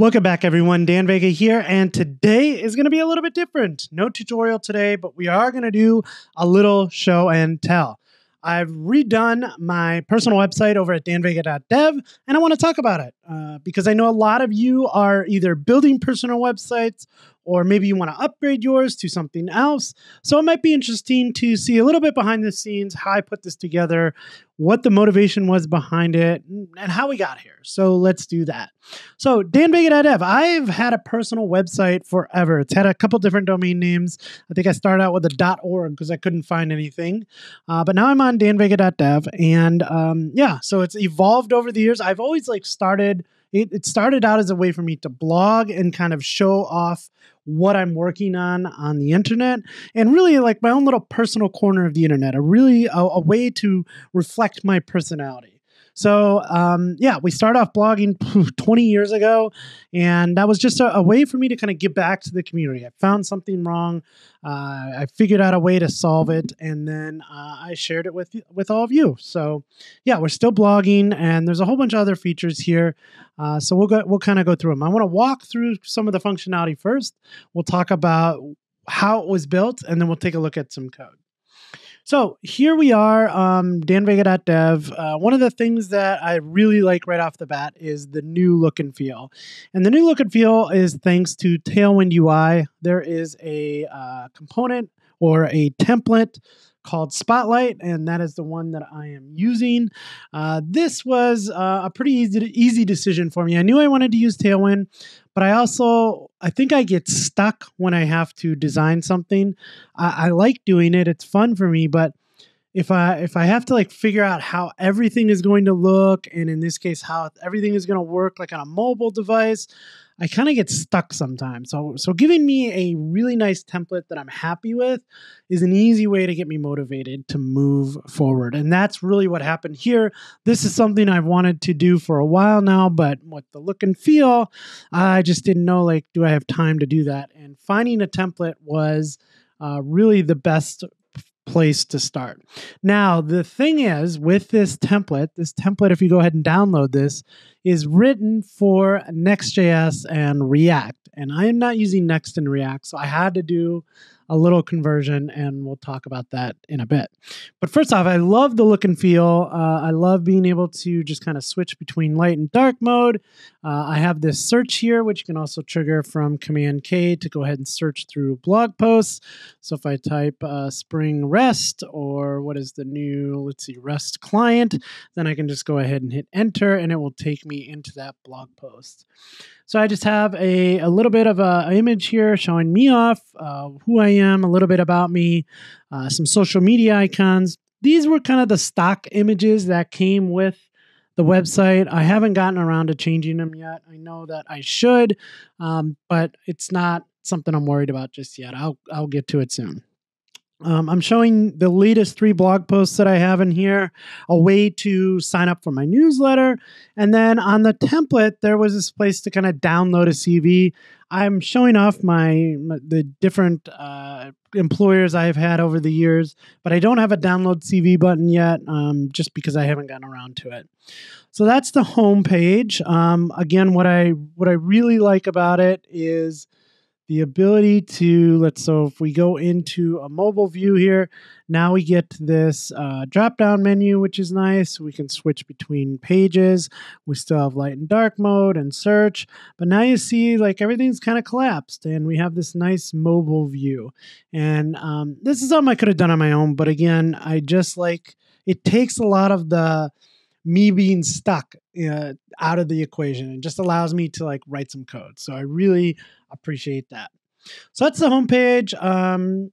Welcome back, everyone. Dan Vega here, and today is going to be a little bit different. No tutorial today, but we are going to do a little show and tell. I've redone my personal website over at danvega.dev, and I want to talk about it uh, because I know a lot of you are either building personal websites or maybe you want to upgrade yours to something else. So it might be interesting to see a little bit behind the scenes how I put this together, what the motivation was behind it, and how we got here. So let's do that. So danvega.dev, I've had a personal website forever. It's had a couple different domain names. I think I started out with a .org because I couldn't find anything, uh, but now I'm on danvega.dev, and um, yeah, so it's evolved over the years. I've always like started it, it started out as a way for me to blog and kind of show off what I'm working on on the internet and really like my own little personal corner of the internet, a really a, a way to reflect my personality. So, um, yeah, we started off blogging 20 years ago, and that was just a, a way for me to kind of give back to the community. I found something wrong, uh, I figured out a way to solve it, and then uh, I shared it with with all of you. So, yeah, we're still blogging, and there's a whole bunch of other features here. Uh, so we'll go, we'll kind of go through them. I want to walk through some of the functionality first. We'll talk about how it was built, and then we'll take a look at some code. So here we are, um, danvega.dev. Uh, one of the things that I really like right off the bat is the new look and feel. And the new look and feel is thanks to Tailwind UI. There is a uh, component or a template called Spotlight, and that is the one that I am using. Uh, this was uh, a pretty easy easy decision for me. I knew I wanted to use Tailwind, but I also I think I get stuck when I have to design something. I, I like doing it; it's fun for me, but if I if I have to like figure out how everything is going to look, and in this case, how everything is going to work, like on a mobile device, I kind of get stuck sometimes. So, so giving me a really nice template that I'm happy with is an easy way to get me motivated to move forward. And that's really what happened here. This is something I've wanted to do for a while now, but with the look and feel, I just didn't know like, do I have time to do that? And finding a template was uh, really the best place to start. Now, the thing is with this template, this template, if you go ahead and download this, is written for Next.js and React. And I am not using Next and React, so I had to do a little conversion, and we'll talk about that in a bit. But first off, I love the look and feel. Uh, I love being able to just kind of switch between light and dark mode. Uh, I have this search here, which you can also trigger from Command K to go ahead and search through blog posts. So if I type uh, Spring REST or what is the new, let's see, REST client, then I can just go ahead and hit enter, and it will take me into that blog post. So I just have a, a little bit of a, a image here showing me off, uh, who I am, a little bit about me, uh, some social media icons. These were kind of the stock images that came with the website. I haven't gotten around to changing them yet. I know that I should, um, but it's not something I'm worried about just yet. I'll I'll get to it soon. Um, I'm showing the latest three blog posts that I have in here, a way to sign up for my newsletter. And then on the template, there was this place to kind of download a CV. I'm showing off my, my the different uh, employers I've had over the years, but I don't have a download CV button yet, um, just because I haven't gotten around to it. So that's the home page. Um, again, what I what I really like about it is the ability to let's so if we go into a mobile view here now we get this uh, drop down menu which is nice. We can switch between pages. We still have light and dark mode and search. But now you see like everything's kind of collapsed and we have this nice mobile view. And um, this is something i could have done on my own but again i just like it takes a lot of the me being stuck uh, out of the equation and just allows me to like write some code. So I really appreciate that. So that's the homepage. Um,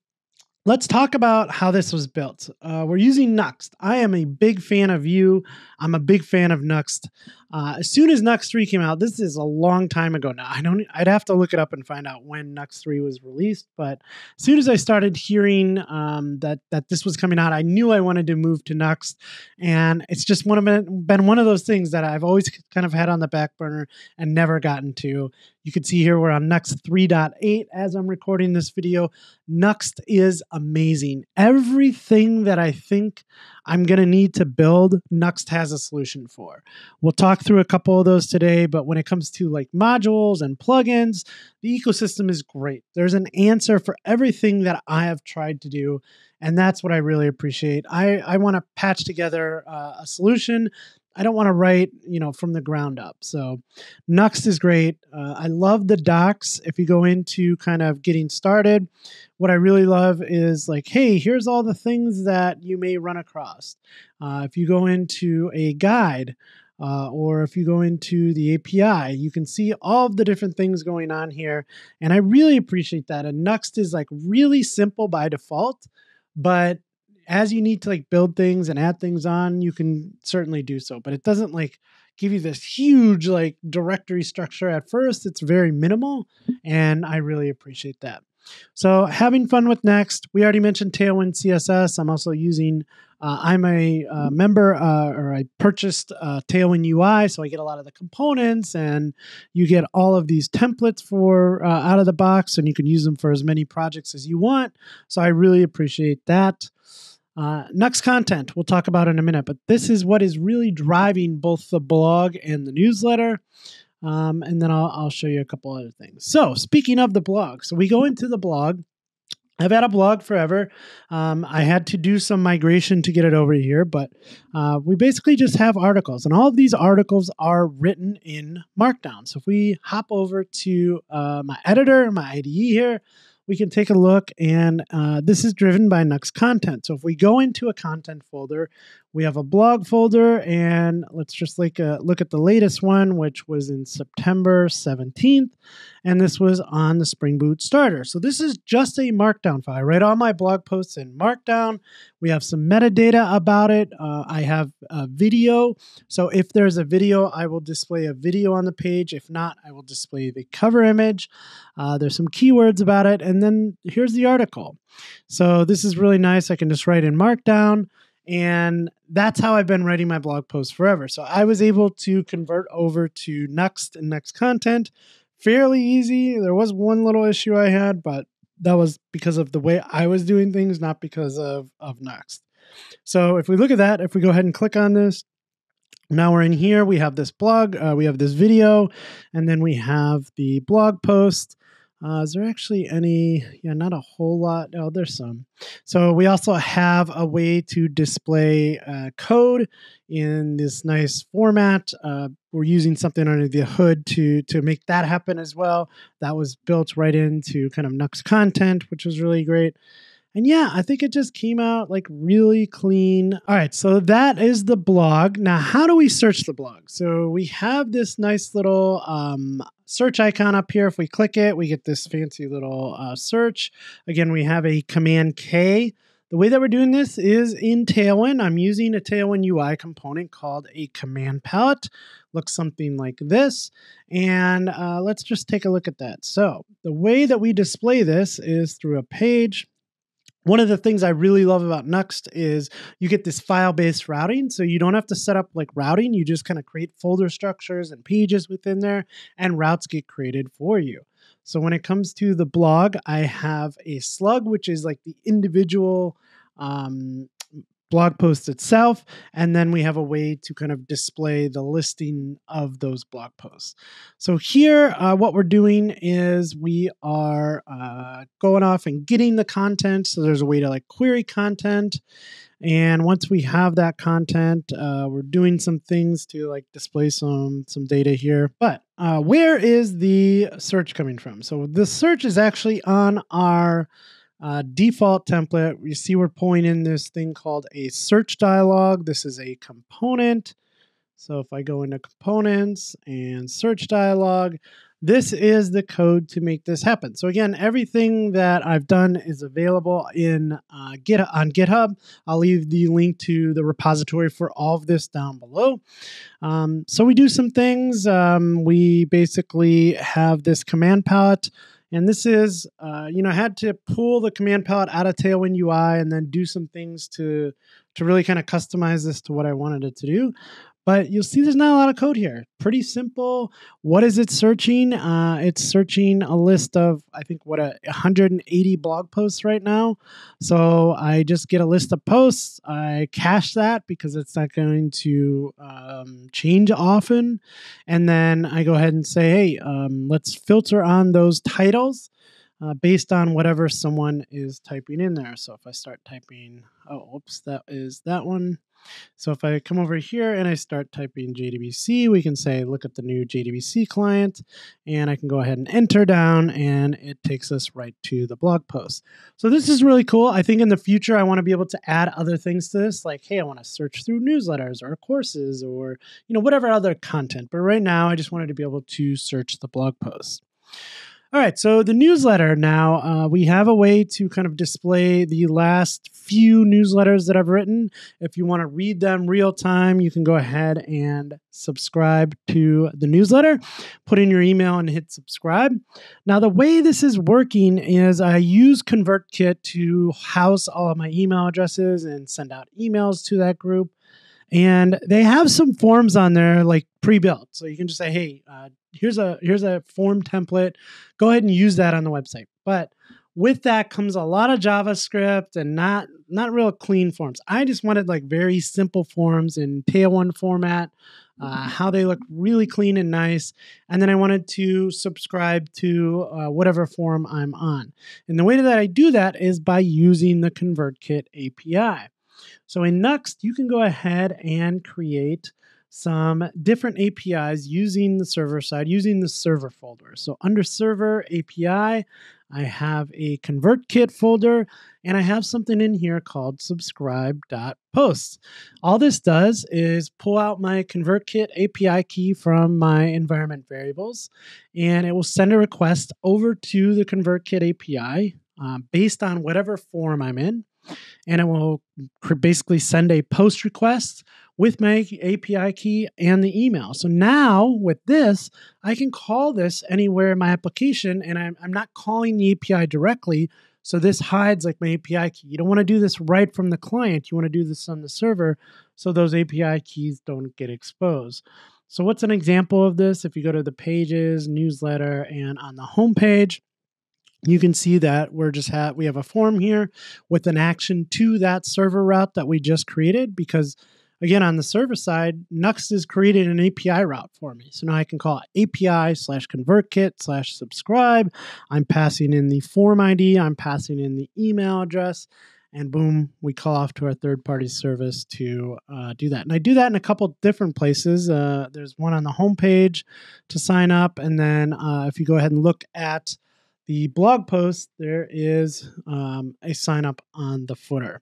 Let's talk about how this was built. Uh, we're using Nuxt. I am a big fan of Vue. I'm a big fan of Nuxt. Uh, as soon as Nuxt 3 came out, this is a long time ago now. I don't. I'd have to look it up and find out when Nuxt 3 was released. But as soon as I started hearing um, that that this was coming out, I knew I wanted to move to Nuxt and it's just one of been one of those things that I've always kind of had on the back burner and never gotten to. You can see here we're on Nuxt 3.8 as I'm recording this video. Nuxt is amazing. Everything that I think I'm going to need to build, Nuxt has a solution for. We'll talk through a couple of those today, but when it comes to like modules and plugins, the ecosystem is great. There's an answer for everything that I have tried to do. And that's what I really appreciate. I, I want to patch together uh, a solution I don't want to write, you know, from the ground up. So Nuxt is great. Uh, I love the docs. If you go into kind of getting started, what I really love is like, hey, here's all the things that you may run across. Uh, if you go into a guide, uh, or if you go into the API, you can see all of the different things going on here. And I really appreciate that. And Nuxt is like really simple by default, but as you need to like build things and add things on, you can certainly do so. But it doesn't like give you this huge like directory structure at first. It's very minimal, and I really appreciate that. So having fun with Nuxt. We already mentioned Tailwind CSS. I'm also using. Uh, I'm a uh, member, uh, or I purchased uh, Tailwind UI, so I get a lot of the components, and you get all of these templates for uh, out of the box, and you can use them for as many projects as you want. So I really appreciate that. Uh, content we'll talk about in a minute, but this is what is really driving both the blog and the newsletter. Um, and then I'll, I'll show you a couple other things. So, speaking of the blog, so we go into the blog. I've had a blog forever. Um, I had to do some migration to get it over here, but uh, we basically just have articles, and all of these articles are written in Markdown. So if we hop over to uh, my editor, my IDE here, we can take a look and uh, this is driven by Nuxt content. So if we go into a content folder, we have a blog folder and let's just like uh, look at the latest one, which was in September 17th. And this was on the Spring Boot starter. So this is just a markdown file. I write all my blog posts in markdown. We have some metadata about it. Uh, I have a video. So if there's a video, I will display a video on the page. If not, I will display the cover image. Uh, there's some keywords about it. And then here's the article. So this is really nice. I can just write in markdown. And that's how I've been writing my blog posts forever. So I was able to convert over to Nuxt and Nuxt content fairly easy. There was one little issue I had, but that was because of the way I was doing things, not because of, of Nuxt. So if we look at that, if we go ahead and click on this, now we're in here. We have this blog, uh, we have this video, and then we have the blog post. Uh, is there actually any? Yeah, not a whole lot. Oh, there's some. So we also have a way to display uh, code in this nice format. Uh, we're using something under the hood to to make that happen as well. That was built right into kind of Nuxt content, which was really great. And yeah, I think it just came out like really clean. All right, so that is the blog. Now, how do we search the blog? So we have this nice little um, search icon up here. If we click it, we get this fancy little uh, search. Again, we have a Command K. The way that we're doing this is in Tailwind. I'm using a Tailwind UI component called a command palette. Looks something like this. And uh, let's just take a look at that. So the way that we display this is through a page one of the things I really love about Nuxt is you get this file based routing. So you don't have to set up like routing. You just kind of create folder structures and pages within there, and routes get created for you. So when it comes to the blog, I have a slug, which is like the individual um, blog post itself. And then we have a way to kind of display the listing of those blog posts. So here, uh, what we're doing is we are uh, going off and getting the content. So there's a way to like query content. And once we have that content, uh, we're doing some things to like display some some data here. But uh, where is the search coming from? So the search is actually on our uh, default template, you see we're pulling in this thing called a search dialog. This is a component. So if I go into components and search dialog, this is the code to make this happen. So again, everything that I've done is available in uh, Git on GitHub. I'll leave the link to the repository for all of this down below. Um, so we do some things. Um, we basically have this command palette and this is, uh, you know, I had to pull the command palette out of Tailwind UI and then do some things to to really kind of customize this to what I wanted it to do. But you'll see there's not a lot of code here. Pretty simple. What is it searching? Uh, it's searching a list of, I think, what, a 180 blog posts right now. So I just get a list of posts. I cache that because it's not going to um, change often. And then I go ahead and say, hey, um, let's filter on those titles uh, based on whatever someone is typing in there. So if I start typing, oh, oops, that is that one. So if I come over here and I start typing JDBC, we can say, look at the new JDBC client, and I can go ahead and enter down, and it takes us right to the blog post. So this is really cool. I think in the future, I want to be able to add other things to this, like, hey, I want to search through newsletters or courses or, you know, whatever other content. But right now, I just wanted to be able to search the blog post. All right, so the newsletter now, uh, we have a way to kind of display the last few newsletters that I've written. If you want to read them real time, you can go ahead and subscribe to the newsletter, put in your email and hit subscribe. Now, the way this is working is I use ConvertKit to house all of my email addresses and send out emails to that group. And they have some forms on there like pre-built. So you can just say, hey, uh, here's a here's a form template. Go ahead and use that on the website. But with that comes a lot of JavaScript and not not real clean forms. I just wanted like very simple forms in Tailwind format, uh, mm-hmm. how they look really clean and nice, and then I wanted to subscribe to uh, whatever form I'm on. And the way that I do that is by using the ConvertKit API. So in Nuxt, you can go ahead and create some different APIs using the server side, using the server folder. So under server API, I have a ConvertKit folder and I have something in here called subscribe.posts. All this does is pull out my ConvertKit API key from my environment variables and it will send a request over to the ConvertKit API uh, based on whatever form I'm in and it will basically send a post request with my API key and the email. So now with this, I can call this anywhere in my application and I'm, I'm not calling the API directly. So this hides like my API key. You don't want to do this right from the client. You want to do this on the server so those API keys don't get exposed. So what's an example of this? If you go to the pages, newsletter, and on the home page, you can see that we're just have we have a form here with an action to that server route that we just created because again on the server side Nuxt has created an api route for me. So now i can call api slash convertkit slash subscribe. I'm passing in the form id i'm passing in the email address and boom we call off to our third party service to uh, do that. And i do that in a couple different places. Uh, there's one on the home page to sign up and then uh, if you go ahead and look at the blog post, there is um, a sign up on the footer.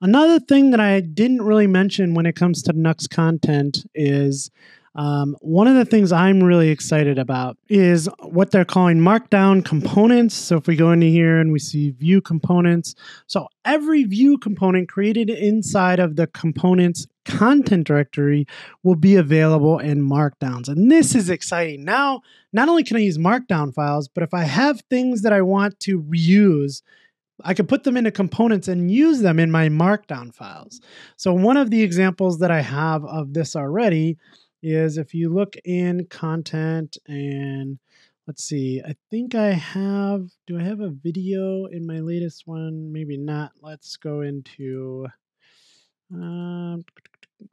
Another thing that I didn't really mention when it comes to Nuxt content is um, one of the things I'm really excited about is what they're calling markdown components. So if we go into here and we see Vue components, so every Vue component created inside of the components content directory will be available in markdowns. And this is exciting. Now, not only can I use markdown files, but if I have things that I want to reuse, I can put them into components and use them in my markdown files. So one of the examples that I have of this already is if you look in content and let's see, I think I have, do I have a video in my latest one? Maybe not. Let's go into, um,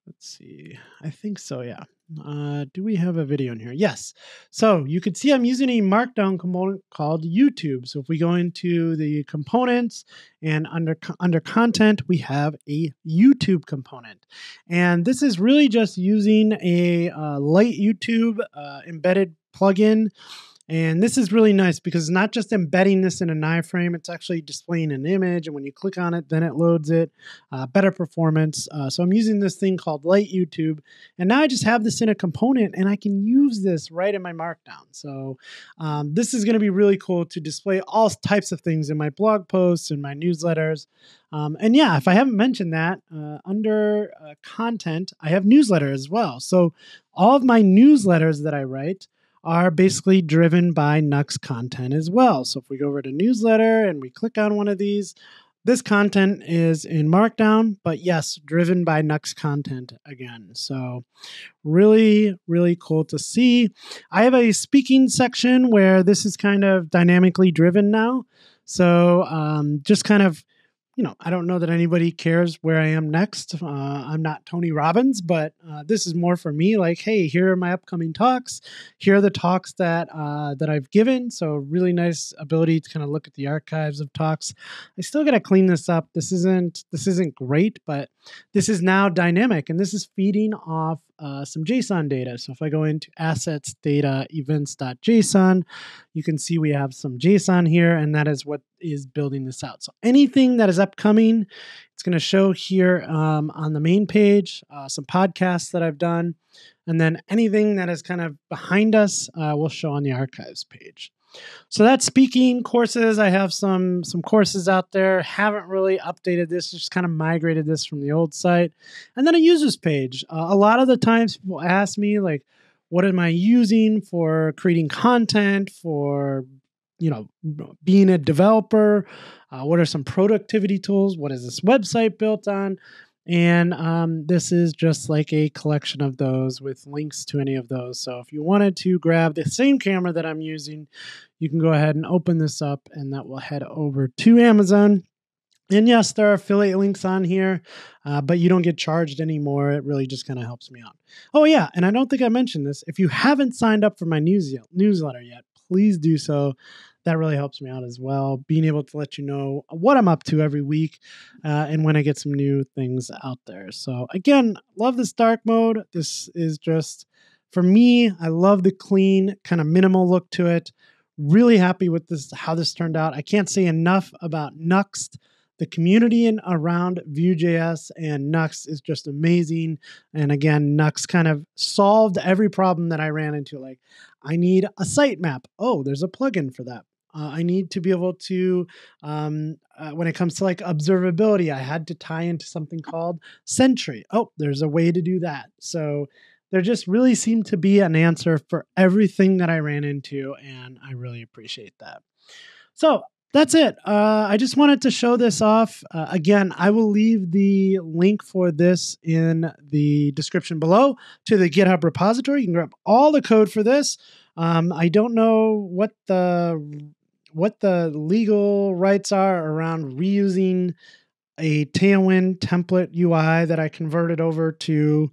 let's see, I think so, yeah. Uh, do we have a video in here? Yes. So you can see I'm using a markdown component called YouTube. So if we go into the components and under, under content, we have a YouTube component. And this is really just using a uh, Lite YouTube uh, embedded plugin and this is really nice because it's not just embedding this in an iframe, it's actually displaying an image. And when you click on it, then it loads it. Uh, better performance. Uh, so I'm using this thing called Lite YouTube. And now I just have this in a component and I can use this right in my Markdown. So um, this is going to be really cool to display all types of things in my blog posts and my newsletters. Um, and yeah, if I haven't mentioned that, uh, under uh, content, I have newsletter as well. So all of my newsletters that I write, are basically driven by Nuxt content as well. So if we go over to newsletter and we click on one of these, this content is in Markdown, but yes, driven by Nuxt content again. So, really, really cool to see. I have a speaking section where this is kind of dynamically driven now. So, um, just kind of you know, I don't know that anybody cares where I am next. Uh, I'm not Tony Robbins, but uh, this is more for me. Like, hey, here are my upcoming talks. Here are the talks that uh, that I've given. So, really nice ability to kind of look at the archives of talks. I still got to clean this up. This isn't this isn't great, but this is now dynamic, and this is feeding off uh, some JSON data. So if I go into assets data events.json, you can see we have some JSON here, and that is what is building this out. So anything that is upcoming, it's going to show here um, on the main page, uh, some podcasts that I've done, and then anything that is kind of behind us uh, will show on the archives page. So that's speaking courses. I have some some courses out there. Haven't really updated this. Just kind of migrated this from the old site, and then a users page. Uh, a lot of the times people ask me like, "What am I using for creating content? For you know, being a developer? Uh, what are some productivity tools? What is this website built on?" And um, this is just like a collection of those with links to any of those. So if you wanted to grab the same camera that I'm using, you can go ahead and open this up and that will head over to Amazon. And yes, there are affiliate links on here, uh, but you don't get charged anymore. It really just kind of helps me out. Oh, yeah. And I don't think I mentioned this. If you haven't signed up for my news newsletter yet, please do so that really helps me out as well. Being able to let you know what I'm up to every week uh, and when I get some new things out there. So, again, love this dark mode. This is just, for me, I love the clean, kind of minimal look to it. Really happy with this, how this turned out. I can't say enough about Nuxt. The community in around Vue.js and Nuxt is just amazing. And again, Nuxt kind of solved every problem that I ran into. Like, I need a sitemap. Oh, there's a plugin for that. Uh, I need to be able to, um, uh, when it comes to like observability, I had to tie into something called Sentry. Oh, there's a way to do that. So there just really seemed to be an answer for everything that I ran into, and I really appreciate that. So that's it. Uh, I just wanted to show this off. Uh, again, I will leave the link for this in the description below to the GitHub repository. You can grab all the code for this. Um, I don't know what the what the legal rights are around reusing a Tailwind template UI that I converted over to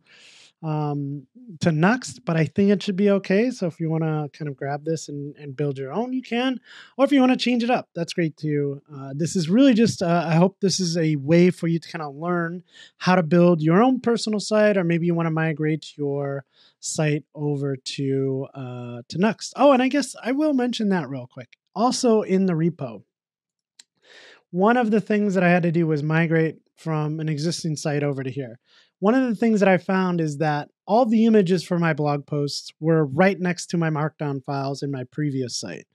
um, to Nuxt, but I think it should be okay. So if you want to kind of grab this and, and build your own, you can. Or if you want to change it up, that's great too. Uh, this is really just, uh, I hope this is a way for you to kind of learn how to build your own personal site, or maybe you want to migrate your site over to uh, to Nuxt. Oh, and I guess I will mention that real quick also in the repo. One of the things that I had to do was migrate from an existing site over to here. One of the things that I found is that all the images for my blog posts were right next to my markdown files in my previous site.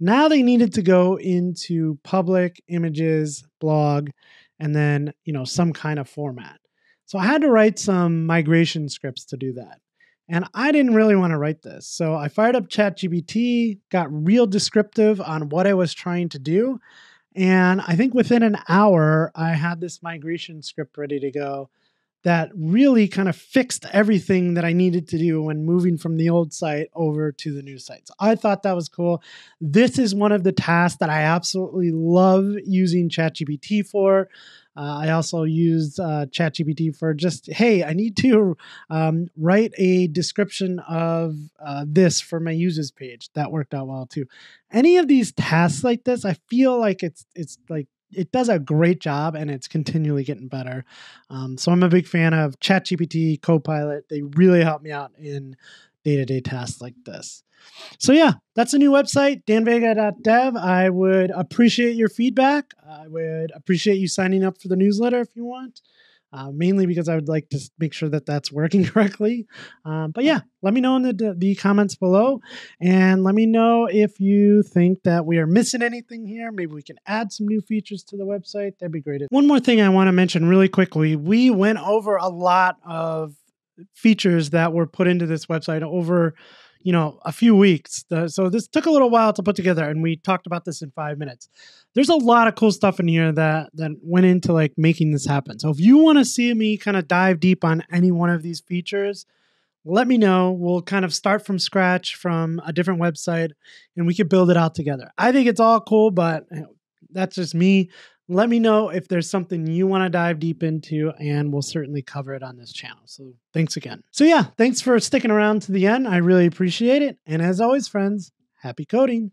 Now they needed to go into public images, blog, and then, you know, some kind of format. So I had to write some migration scripts to do that. And I didn't really want to write this. So I fired up ChatGPT, got real descriptive on what I was trying to do. And I think within an hour, I had this migration script ready to go that really kind of fixed everything that I needed to do when moving from the old site over to the new site. So I thought that was cool. This is one of the tasks that I absolutely love using ChatGPT for. Uh, I also used uh, ChatGPT for just, hey, I need to um, write a description of uh, this for my users page. That worked out well too. Any of these tasks like this, I feel like it's it's like it does a great job and it's continually getting better. Um, so I'm a big fan of ChatGPT, Copilot. They really help me out in day to day tasks like this. So yeah, that's a new website, danvega.dev. I would appreciate your feedback. I would appreciate you signing up for the newsletter if you want uh, mainly because I would like to make sure that that's working correctly. Um, but yeah, let me know in the, the comments below and let me know if you think that we are missing anything here. Maybe we can add some new features to the website. That'd be great. One more thing I want to mention really quickly we went over a lot of features that were put into this website over you know, a few weeks. So this took a little while to put together, and we talked about this in five minutes. There's a lot of cool stuff in here that that went into like making this happen. So if you want to see me kind of dive deep on any one of these features, let me know. We'll kind of start from scratch from a different website, and we could build it out together. I think it's all cool, but that's just me. Let me know if there's something you want to dive deep into, and we'll certainly cover it on this channel. So thanks again. So, yeah, thanks for sticking around to the end. I really appreciate it. And as always, friends, happy coding.